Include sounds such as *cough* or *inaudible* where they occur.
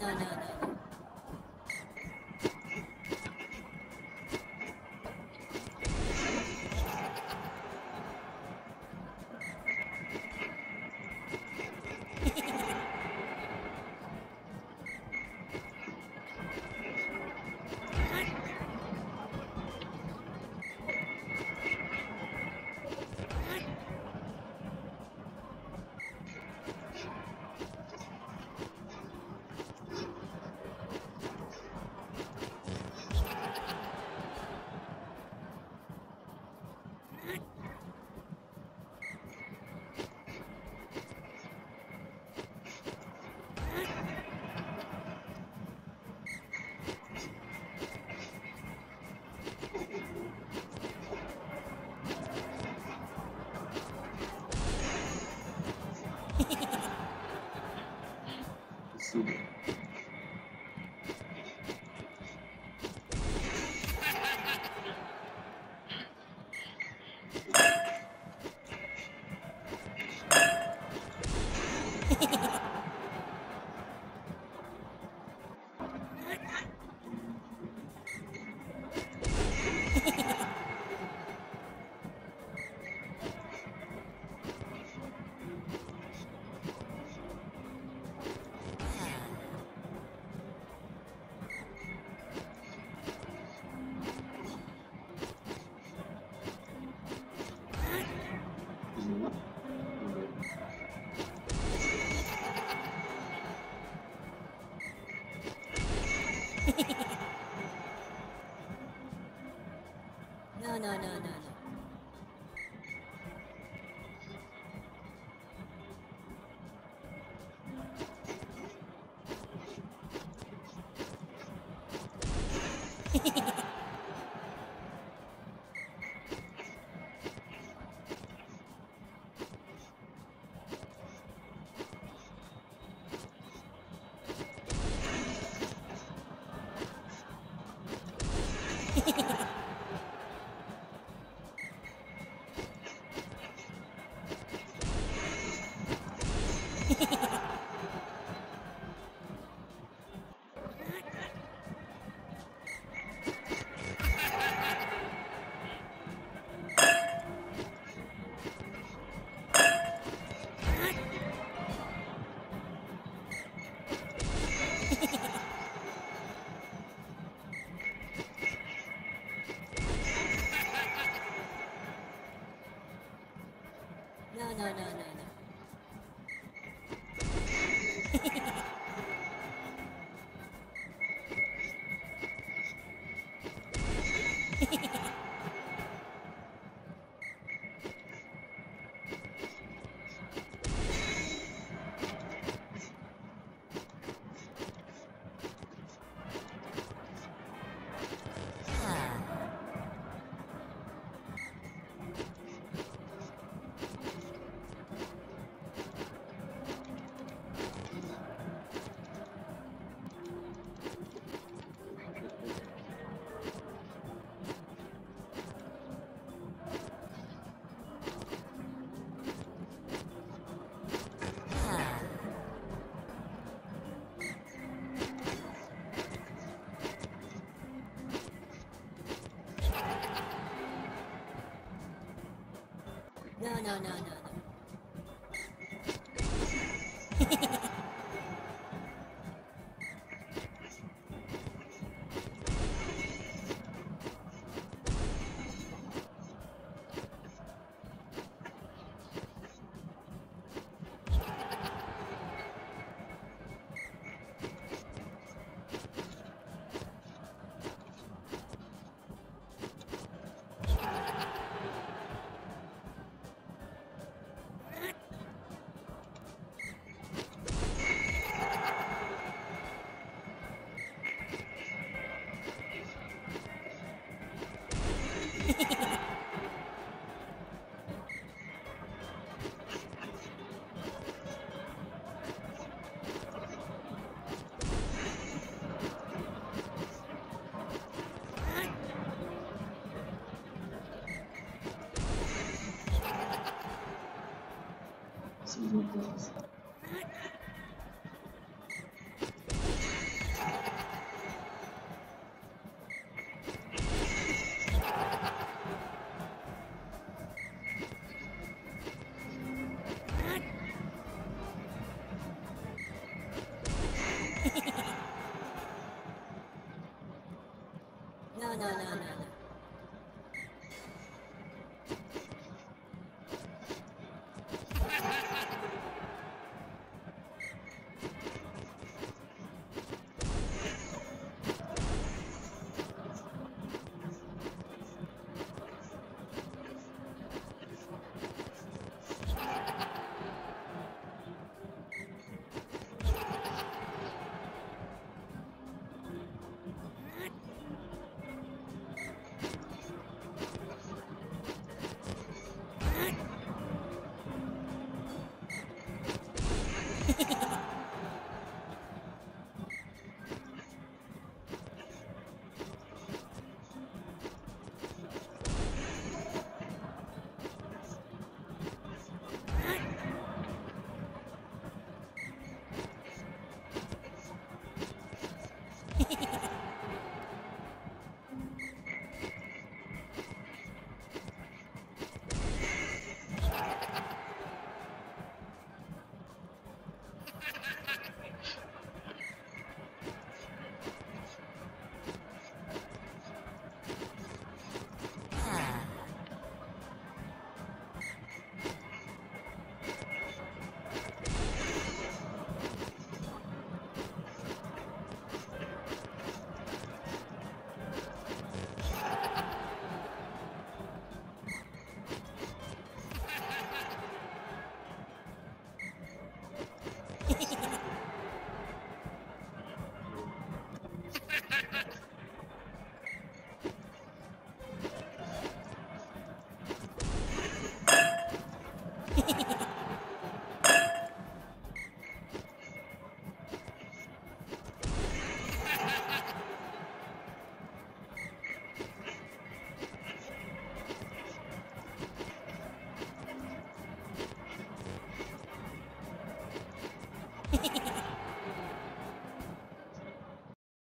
no, no, no. Super. *laughs* No, no, no, no, no. No, no, no, no, no. No, no, *laughs* no, no, no.